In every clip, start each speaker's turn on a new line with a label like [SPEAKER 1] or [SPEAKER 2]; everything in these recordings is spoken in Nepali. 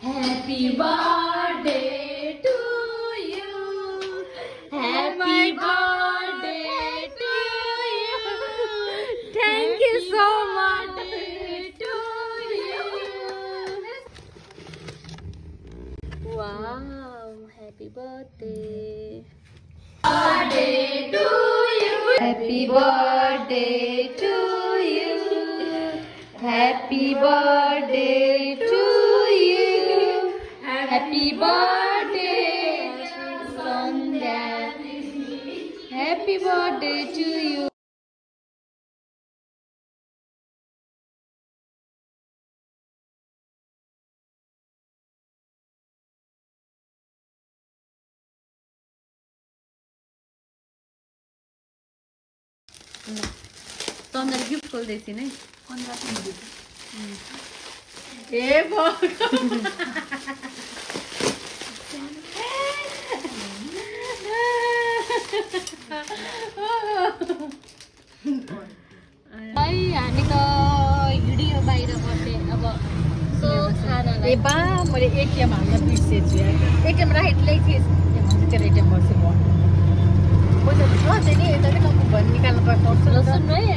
[SPEAKER 1] Happy birthday to you. Happy birthday to you. Thank you so much. To you. Wow, happy birthday. Birthday to you. Happy birthday to you. Happy birthday to you. Happy birthday, Sandhya. Happy birthday to you.
[SPEAKER 2] తొందర
[SPEAKER 1] గిఫ్ట్ కొలు తెచ్చినాయి हामी त हिँडियो बाहिर बसे अब सो खानालाई
[SPEAKER 3] बा मैले एटिएम हाल्न बिर्सेछु एटिएम राखेको थिएँ तेरो एटिएम पैसा त छ चाहिँ नि यता म भन्नु निकाल्नु पर्छ
[SPEAKER 1] ल सुन्नु है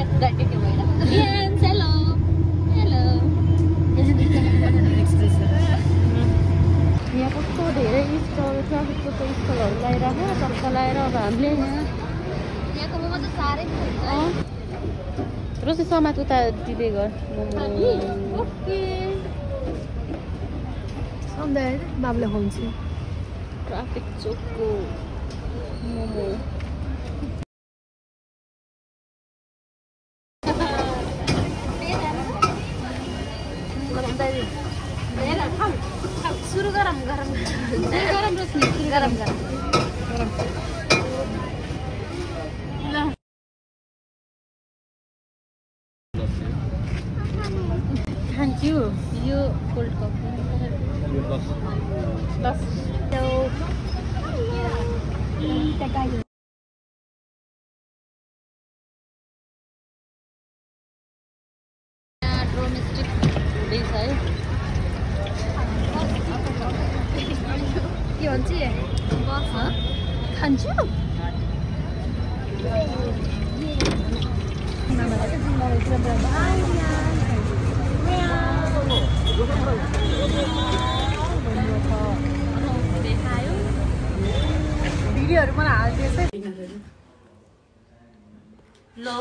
[SPEAKER 1] धेरै स्टल ट्राफिकको स्टलहरू लगाइराख्यो टक्क लगाएर अब हामीले हुन्छ
[SPEAKER 2] रोसी समात उता दिँदै गर मोमो
[SPEAKER 1] ओके
[SPEAKER 3] सधैँ बाबुले खुवाउँछु
[SPEAKER 2] ट्राफिक चोकको मोमो।
[SPEAKER 1] गरम गरम गरम गरम गरम
[SPEAKER 2] खान्छु यो कोल्ड कप दस ड्रोमेस्टिक हुँदैछ है
[SPEAKER 1] के भन्छ खान्छु
[SPEAKER 3] भिडियोहरू मलाई हालिदिएछ
[SPEAKER 2] लो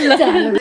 [SPEAKER 1] हेलो
[SPEAKER 3] हेलो